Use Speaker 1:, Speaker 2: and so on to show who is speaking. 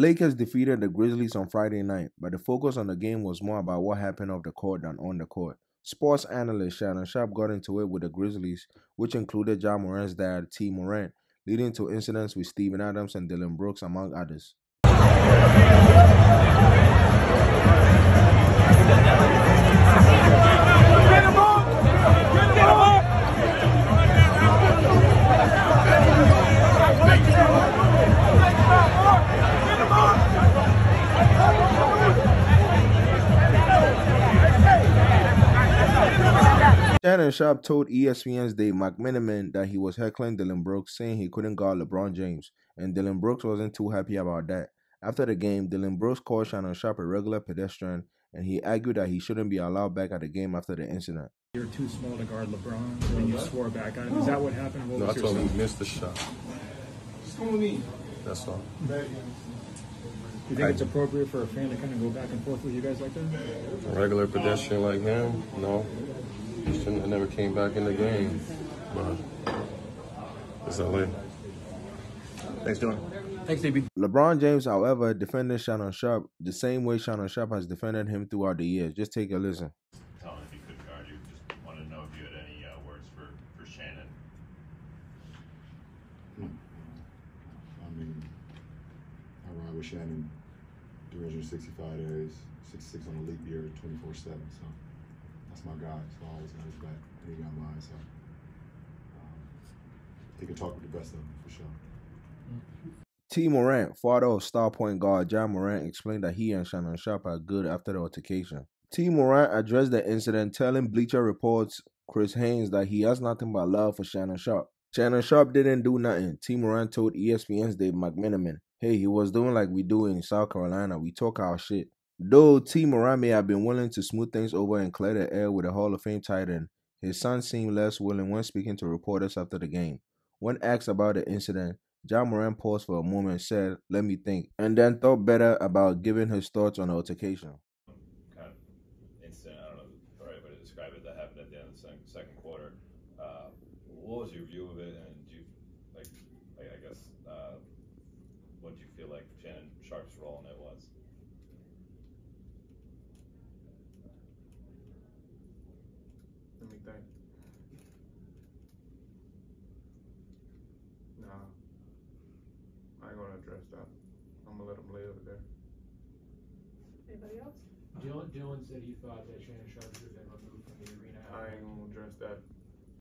Speaker 1: Lakers defeated the Grizzlies on Friday night, but the focus on the game was more about what happened off the court than on the court. Sports analyst Shannon Sharpe got into it with the Grizzlies, which included Ja Morant's dad, Tee Morant, leading to incidents with Steven Adams and Dillon Brooks, among others. Shannon Sharpe told ESPN's Dave McMenamin that he was heckling Dillon Brooks, saying he couldn't guard LeBron James, and Dillon Brooks wasn't too happy about that. After the game, Dillon Brooks called Shannon Sharpe a regular pedestrian, and he argued that he shouldn't be allowed back at the game after the incident.
Speaker 2: You're too small to guard LeBron when you swore back at him. Is that what happened? What
Speaker 3: No, I
Speaker 2: was your
Speaker 3: told him he missed the shot. That's all.
Speaker 2: You think it's appropriate for a fan to kind of go back and forth with you guys like that?
Speaker 3: A regular pedestrian like him, no. He shouldn't have never came back in the game. But it's LA.
Speaker 4: Thanks, Dillon.
Speaker 2: Thanks, DB.
Speaker 1: LeBron James, however, defended Shannon Sharpe the same way Shannon Sharpe has defended him throughout the years. Just take a listen.
Speaker 5: tell him if he could guard you. Just wanted to know if you had any uh, words for, for Shannon.
Speaker 6: I mean, I ride with Shannon 365 days, 66 on a leap year, 24 7. So that's my guy. So I always got his back. He got mine. So um, can talk with the best of them for sure.
Speaker 1: Tee Morant, father of star point guard Ja Morant, explained that he and Shannon Sharpe are good after the altercation. Tee Morant addressed the incident, telling Bleacher Report's Chris Haynes that he has nothing but love for Shannon Sharpe. Shannon Sharpe didn't do nothing. Tee Morant told ESPN's Dave McMenamin, hey, he was doing like we do in South Carolina. We talk our shit. Though Tee Morant had been willing to smooth things over and clear the air with a Hall of Fame Titan, his son seemed less willing when speaking to reporters after the game. When asked about the incident, Ja Morant paused for a moment, and said, Let me think, and then thought better about giving his thoughts on the altercation.
Speaker 5: Kind of incident, I don't know the right way to describe it, that happened at the end of the second, second quarter. Uh, what was your view of it, and do you, like, I, I guess, uh, what do you feel like Shannon Sharpe's role in it was?
Speaker 7: Let me think. Nah. I ain't gonna address that. I'm gonna let him live there.
Speaker 8: Anybody else?
Speaker 2: Dillon, Dillon said he thought that Shannon Sharpe should have been removed from the arena.
Speaker 7: I ain't gonna address that.